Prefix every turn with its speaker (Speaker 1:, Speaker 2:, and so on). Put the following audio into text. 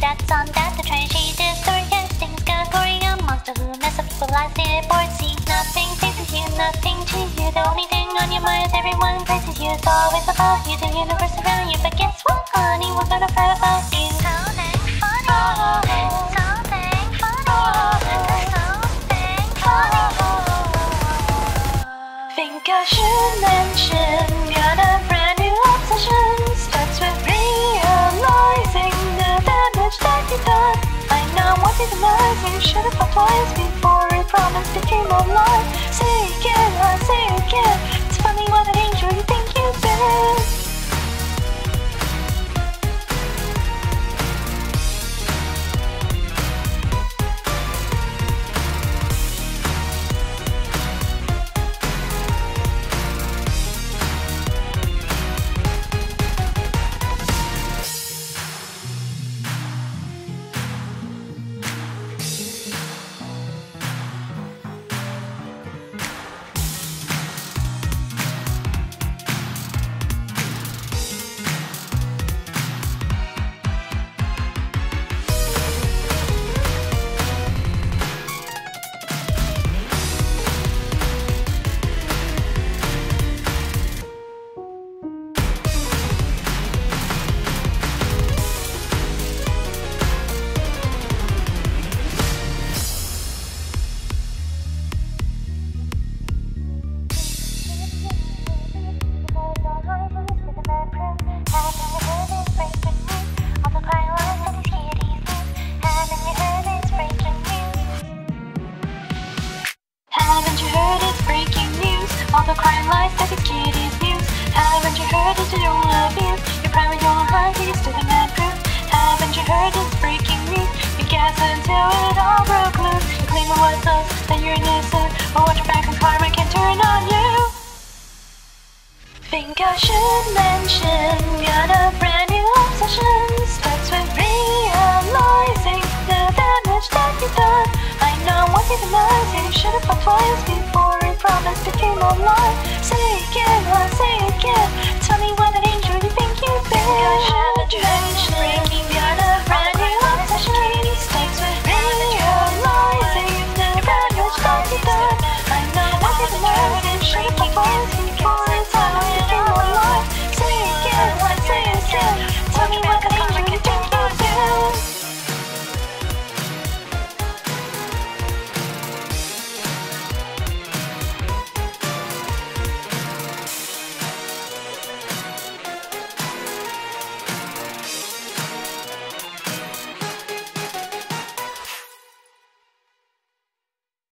Speaker 1: that's on that. The tragedy story yes, things got. A monster who mess up people lives it bored. See nothing faces you, nothing to you. The only thing on your mind is everyone praises you. It's always about you, the universe around you. But guess what, honey? We're gonna fight about you. Funny. Funny. Funny. Think I should mention got know what you should have thought twice before a promise became a lie. Say the crime lies that these kiddies news. Haven't you heard it's your own abuse? Your private your heart leads to the mad proof. Haven't you heard it's breaking news? You guess until it all broke loose. You claim it was us, that you're innocent. But watch your back and karma can turn on you. Think I should mention got a brand new obsession. Starts with realizing the damage that you've done. I know what you denies you should have thought twice before promise became a lie. Say